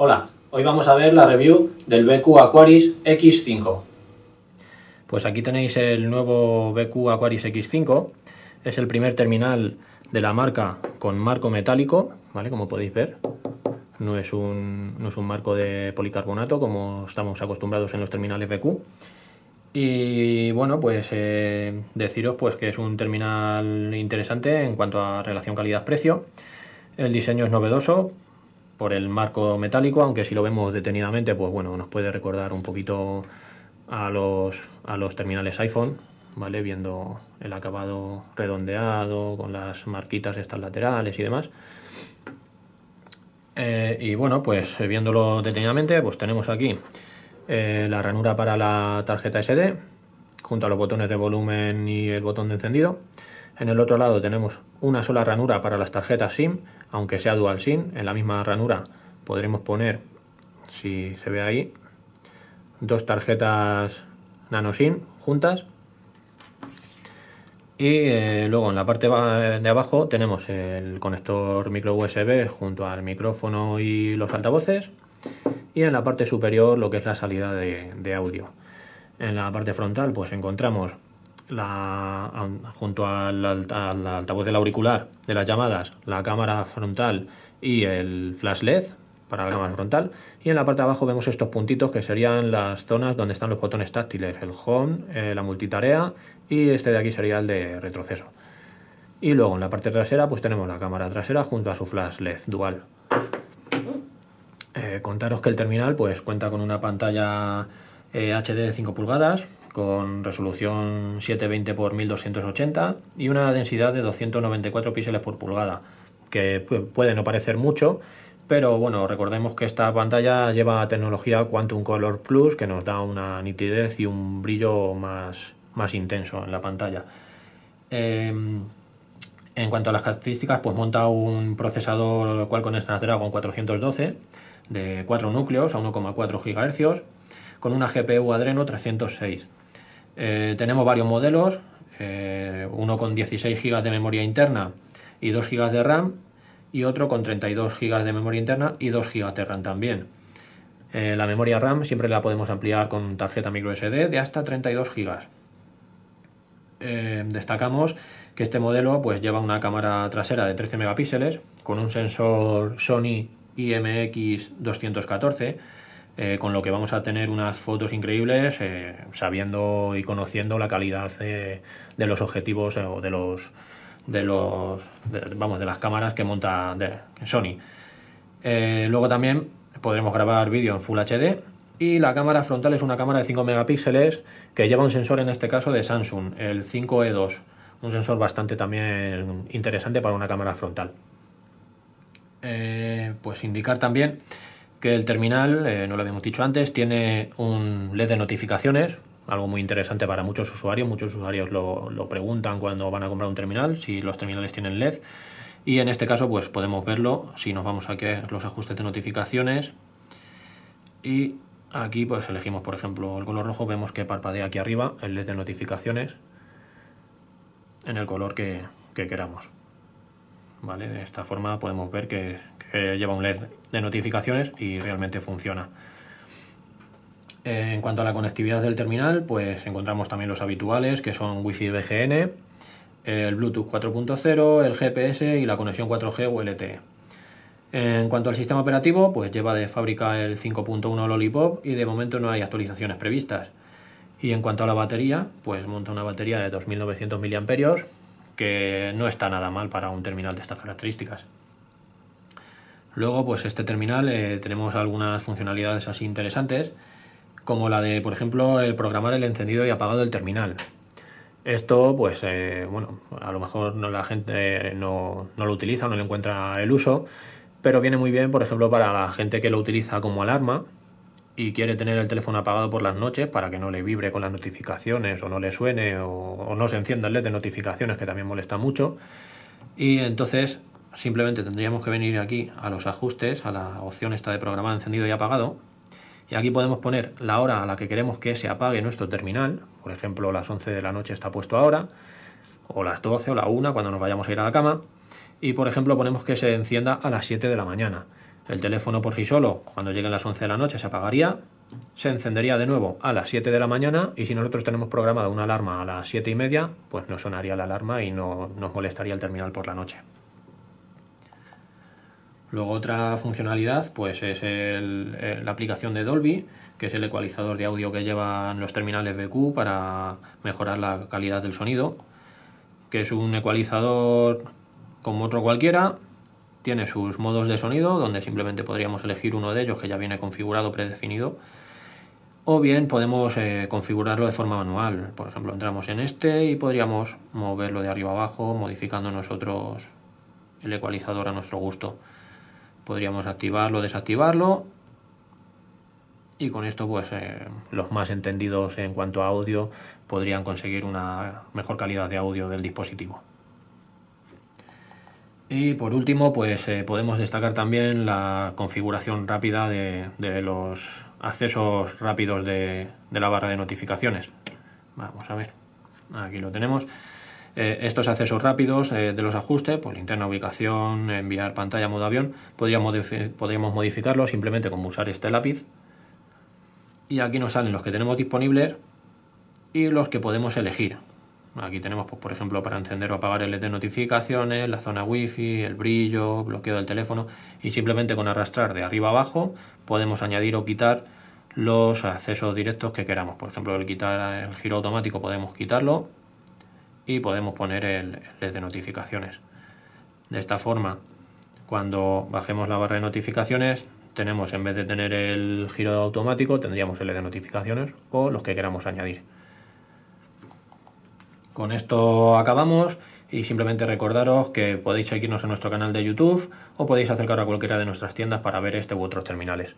Hola, hoy vamos a ver la review del BQ Aquaris X5. Pues aquí tenéis el nuevo BQ Aquaris X5. Es el primer terminal de la marca con marco metálico, ¿vale? Como podéis ver. No es un, no es un marco de policarbonato como estamos acostumbrados en los terminales BQ. Y bueno, pues eh, deciros pues que es un terminal interesante en cuanto a relación calidad-precio. El diseño es novedoso, por el marco metálico, aunque si lo vemos detenidamente, pues bueno, nos puede recordar un poquito a los, a los terminales iPhone, ¿vale? Viendo el acabado redondeado, con las marquitas estas laterales y demás. Eh, y bueno, pues viéndolo detenidamente, pues tenemos aquí eh, la ranura para la tarjeta SD, junto a los botones de volumen y el botón de encendido. En el otro lado tenemos una sola ranura para las tarjetas SIM, aunque sea dual SIM. En la misma ranura podremos poner, si se ve ahí, dos tarjetas nano SIM juntas. Y eh, luego en la parte de abajo tenemos el conector micro USB junto al micrófono y los altavoces. Y en la parte superior lo que es la salida de, de audio. En la parte frontal pues encontramos la, junto al, altavoz del auricular de las llamadas, la cámara frontal y el flash LED para la cámara frontal. Y en la parte de abajo vemos estos puntitos que serían las zonas donde están los botones táctiles, el home, eh, la multitarea y este de aquí sería el de retroceso. Y luego en la parte trasera pues tenemos la cámara trasera junto a su flash LED dual. Eh, contaros que el terminal pues cuenta con una pantalla HD eh, de 5 pulgadas con resolución 720 x 1280 y una densidad de 294 píxeles por pulgada, que puede no parecer mucho, pero bueno, recordemos que esta pantalla lleva tecnología Quantum Color Plus que nos da una nitidez y un brillo más, más intenso en la pantalla. Em, en cuanto a las características, pues monta un procesador Qualcomm Snapdragon 412 de 4 núcleos a 1,4 GHz con una GPU Adreno 306 eh, tenemos varios modelos, eh, uno con 16 GB de memoria interna y 2 GB de RAM y otro con 32 GB de memoria interna y 2 GB de RAM también. Eh, la memoria RAM siempre la podemos ampliar con tarjeta microSD de hasta 32 GB. destacamos que este modelo pues, lleva una cámara trasera de 13 megapíxeles con un sensor Sony IMX 214 eh, con lo que vamos a tener unas fotos increíbles eh, sabiendo y conociendo la calidad de los objetivos eh, o de los de los vamos de las cámaras que monta Sony. Luego también podremos grabar vídeo en Full HD y la cámara frontal es una cámara de 5 megapíxeles que lleva un sensor en este caso de Samsung el 5E2 un sensor bastante también interesante para una cámara frontal. Pues indicar también que el terminal, eh, no lo habíamos dicho antes, tiene un LED de notificaciones, algo muy interesante para muchos usuarios. Muchos usuarios lo, preguntan cuando van a comprar un terminal, si los terminales tienen LED. Y en este caso, pues podemos verlo si nos vamos aquí a los ajustes de notificaciones. Y aquí pues elegimos, por ejemplo, el color rojo, vemos que parpadea aquí arriba el LED de notificaciones en el color que, que queramos. ¿Vale? De esta forma podemos ver que, lleva un LED de notificaciones y realmente funciona. En cuanto a la conectividad del terminal, pues encontramos también los habituales, que son Wi-Fi BGN, el Bluetooth 4.0, el GPS y la conexión 4G o LTE. En cuanto al sistema operativo, pues lleva de fábrica el 5.1 Lollipop y de momento no hay actualizaciones previstas. Y en cuanto a la batería, pues monta una batería de 2900 mAh, que no está nada mal para un terminal de estas características. Luego, pues este terminal eh, tenemos algunas funcionalidades así interesantes, como la de, por ejemplo, el programar el encendido y apagado del terminal. Esto, pues, eh, bueno, a lo mejor no, la gente no, no, lo utiliza, no le encuentra el uso, pero viene muy bien, por ejemplo, para la gente que lo utiliza como alarma y quiere tener el teléfono apagado por las noches para que no le vibre con las notificaciones o no le suene o, o no se encienda el LED de notificaciones, que también molesta mucho. Y entonces simplemente tendríamos que venir aquí a los ajustes, a la opción esta de programar encendido y apagado. Y aquí podemos poner la hora a la que queremos que se apague nuestro terminal. Por ejemplo, las 11 de la noche está puesto ahora, o las 12 o la 1 cuando nos vayamos a ir a la cama. Y por ejemplo ponemos que se encienda a las 7 de la mañana. El teléfono por sí solo, cuando lleguen las 11 de la noche, se apagaría, se encendería de nuevo a las 7 de la mañana y si nosotros tenemos programada una alarma a las 7 y media, pues no sonaría la alarma y no nos molestaría el terminal por la noche. Luego otra funcionalidad pues es la aplicación de Dolby, que es el ecualizador de audio que llevan los terminales BQ para mejorar la calidad del sonido, que es un ecualizador como otro cualquiera, tiene sus modos de sonido, donde simplemente podríamos elegir uno de ellos que ya viene configurado, predefinido, o bien podemos eh, configurarlo de forma manual. Por ejemplo, entramos en este y podríamos moverlo de arriba abajo, modificando nosotros el ecualizador a nuestro gusto. Podríamos activarlo, desactivarlo y con esto pues eh, los más entendidos en cuanto a audio podrían conseguir una mejor calidad de audio del dispositivo. Y por último, pues eh, podemos destacar también la configuración rápida de, los accesos rápidos de, la barra de notificaciones. Vamos a ver, aquí lo tenemos. Eh, estos accesos rápidos eh, de los ajustes, pues linterna ubicación, enviar pantalla modo avión, podríamos, podríamos modificarlo simplemente con usar este lápiz. Y aquí nos salen los que tenemos disponibles y los que podemos elegir. Aquí tenemos, pues, por ejemplo, para encender o apagar el LED de notificaciones, la zona wifi, el brillo, bloqueo del teléfono y simplemente con arrastrar de arriba abajo podemos añadir o quitar los accesos directos que queramos. Por ejemplo, el quitar el giro automático podemos quitarlo y podemos poner el LED de notificaciones. De esta forma, cuando bajemos la barra de notificaciones, tenemos en vez de tener el giro automático, tendríamos el LED de notificaciones o los que queramos añadir. Con esto acabamos y simplemente recordaros que podéis seguirnos en nuestro canal de YouTube o podéis acercar a cualquiera de nuestras tiendas para ver este u otros terminales.